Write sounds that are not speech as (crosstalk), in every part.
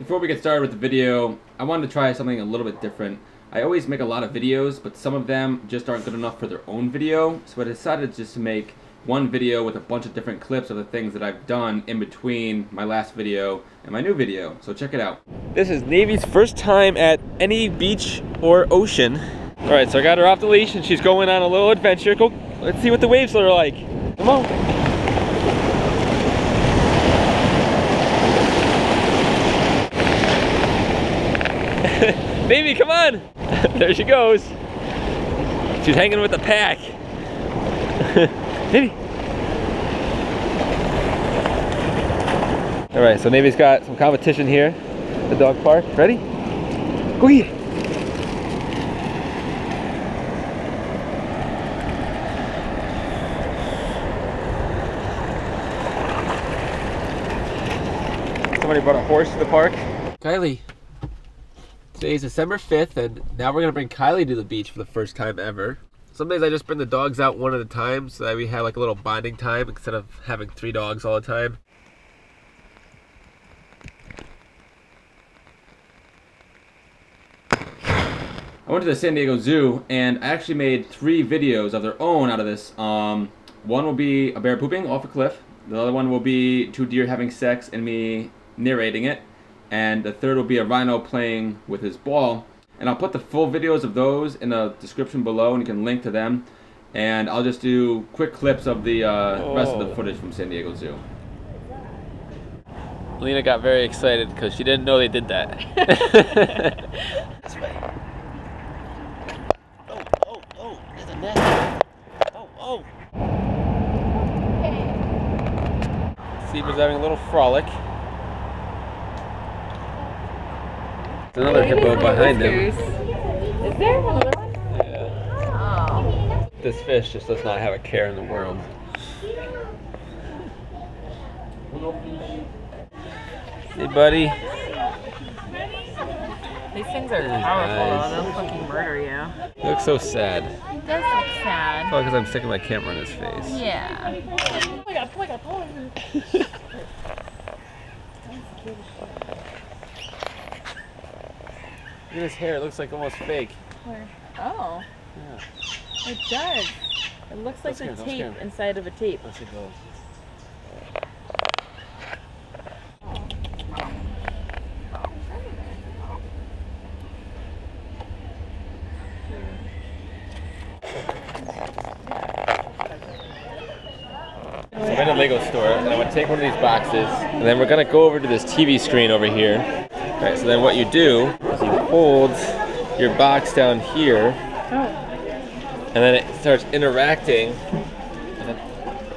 Before we get started with the video, I wanted to try something a little bit different. I always make a lot of videos, but some of them just aren't good enough for their own video, so I decided just to make one video with a bunch of different clips of the things that I've done in between my last video and my new video, so check it out. This is Navy's first time at any beach or ocean. All right, so I got her off the leash and she's going on a little adventure. Go, let's see what the waves are like. Come on. Baby, come on. (laughs) there she goes. She's hanging with the pack. (laughs) Baby. All right, so Navy's got some competition here at the dog park. Ready? Go it. Somebody brought a horse to the park. Kylie, today is December 5th, and now we're gonna bring Kylie to the beach for the first time ever. Some days I just bring the dogs out one at a time so that we have like a little bonding time instead of having three dogs all the time. I went to the San Diego Zoo and I actually made three videos of their own out of this. Um, one will be a bear pooping off a cliff. The other one will be two deer having sex and me narrating it. And the third will be a rhino playing with his ball. And I'll put the full videos of those in the description below and you can link to them. And I'll just do quick clips of the uh, rest of the Oh. footage from San Diego Zoo. Lena got very excited because she didn't know they did that. Oh, oh, oh, there's a nest. Oh, oh. Zebra's having a little frolic. There's another hippo behind him. Is there another one? Yeah. Oh. This fish just does not have a care in the world. Hey, buddy. These things are Nice. powerful. They'll fucking murder you. He looks so sad. He does look sad. Probably because I'm sticking my camera in his face. Yeah. Oh my god, oh my god, oh my god. (laughs) Look at his hair. It looks like almost fake. Where? Oh. Yeah. It does. It looks like the tape inside of a tape. Let's see oh, So I'm in a Lego store, and I'm gonna take one of these boxes, and then we're gonna go over to this TV screen over here. All right, so then what you do is you hold your box down here, and then it starts interacting, and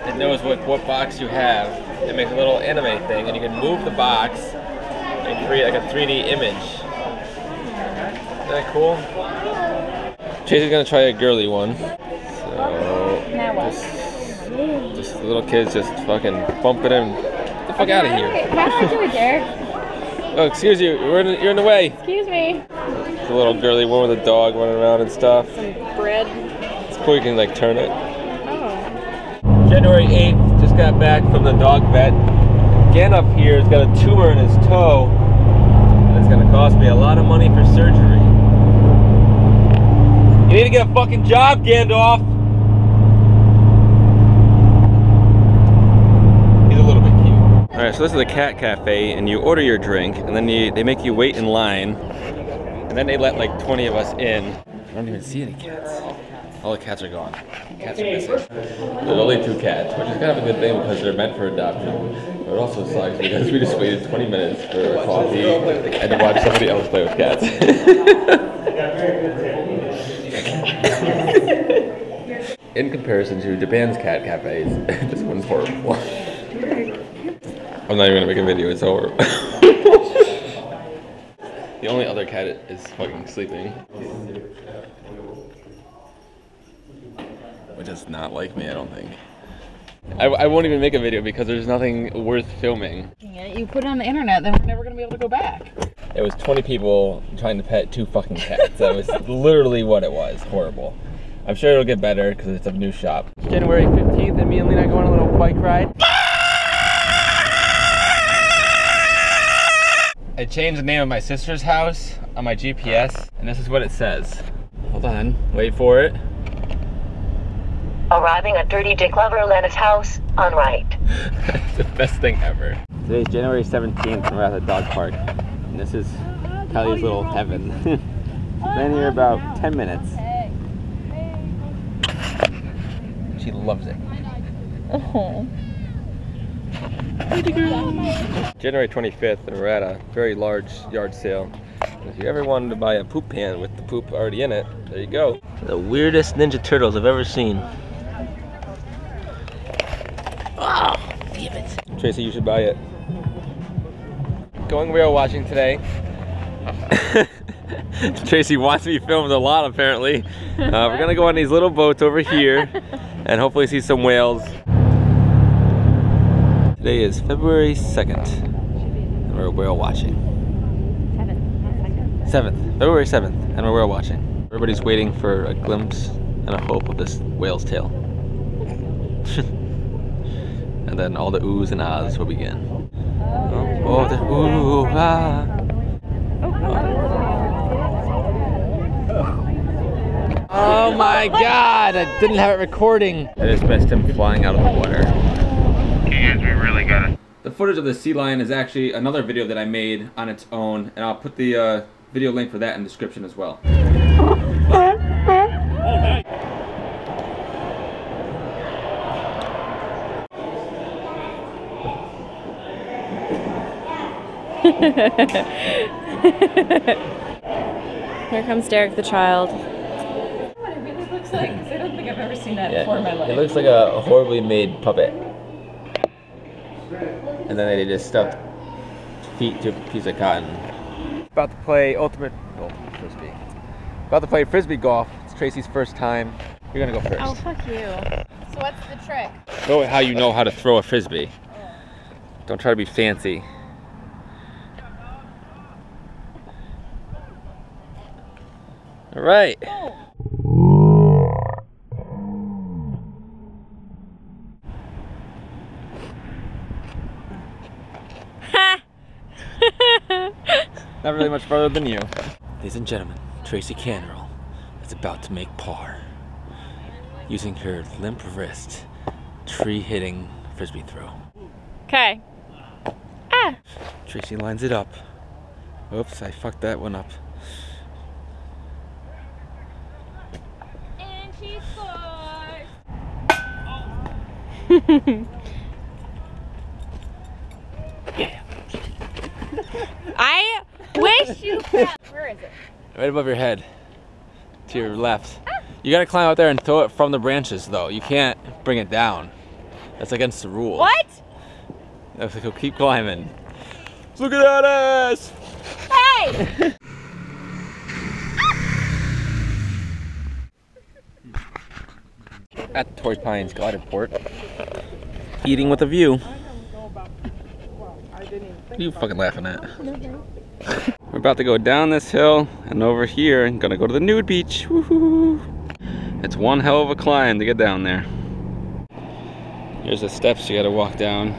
it knows what, what box you have. It makes a little anime thing, and you can move the box and create like a 3D image. Isn't that cool? Chase is gonna try a girly one. So just, just the little kids just fucking bumping him. Get the fuck out of here. How do it, Derek? Oh, excuse you. You're in, you're in the way. Excuse me. The little girly one with a dog running around and stuff. Some bread. It's cool. You can like turn it. Oh. January 8th, just got back from the dog vet. Again up here He's got a tumor in his toe. And it's gonna cost me a lot of money for surgery. You need to get a fucking job, Gandalf! He's a little bit cute. Alright, so this is a cat cafe, and you order your drink, and then you, they make you wait in line. And then they let like 20 of us in. I don't even see any cats. All the cats are gone. Cats are missing. There's only two cats, which is kind of a good thing because they're meant for adoption. But it also sucks because we just waited 20 minutes for a coffee and to watch somebody else play with cats. (laughs) In comparison to Japan's cat cafes, (laughs) this one's horrible. (laughs) I'm not even gonna make a video, it's horrible. (laughs) the only other cat is fucking sleeping. Which is not like me, I don't think. I, I won't even make a video because there's nothing worth filming. Yeah, you put it on the internet, then we're never gonna be able to go back. It was 20 people trying to pet two fucking cats. That was literally what it was. Horrible. I'm sure it'll get better because it's a new shop. January 15th, and me and Lena go on a little bike ride. I changed the name of my sister's house on my GPS, and this is what it says. Hold on, wait for it. Arriving at Dirty Dick Loverletta's house on right. it's (laughs) the best thing ever. Today's January 17th, and we're at the dog park. And this is Kelly's little heaven. (laughs) Been here about 10 minutes. She loves it. (laughs) January 25th, and we're at a very large yard sale. If you ever wanted to buy a poop pan with the poop already in it, there you go. The weirdest Ninja Turtles I've ever seen. Oh, damn it. Tracy, you should buy it. Going whale watching today. (laughs) Tracy wants to be filmed a lot apparently. Uh, we're gonna go on these little boats over here and hopefully see some whales. Today is February 2nd and we're whale watching. 7th, February 7th, and we're whale watching. Everybody's waiting for a glimpse and a hope of this whale's tail. (laughs) and then all the oohs and ahs will begin. Oh, oh the ooh, ah. Oh my god, I didn't have it recording. I just missed him flying out of the water. The footage of the sea lion is actually another video that I made on its own, and I'll put the uh, video link for that in the description as well. (laughs) Here comes Derek the child. What it really looks like, 'cause I don't think I've ever seen that before in my life. it looks like a horribly made puppet. And then they just stuffed feet to a piece of cotton. About to play ultimate, ultimate frisbee. About to play frisbee golf. It's Tracy's first time. You're gonna go first. Oh, fuck you. So what's the trick? Go with how you know how to throw a frisbee. Don't try to be fancy. All right. Oh. Not really much farther than you. Ladies and gentlemen, Tracy Canroll is about to make par using her limp wrist tree hitting frisbee throw. Okay. Ah! Tracy lines it up. Oops, I fucked that one up. And she scores! (laughs) I wish you. (laughs) Where is it? Right above your head. To your left. You gotta climb out there and throw it from the branches though. You can't bring it down. That's against the rules. What? That's like, keep climbing. Look at that ass! Hey! (laughs) At Torrey Pines Glider Port. Eating with a view. What are you fucking laughing at? We're about to go down this hill and over here and gonna go to the nude beach. It's one hell of a climb to get down there. Here's the steps you gotta walk down.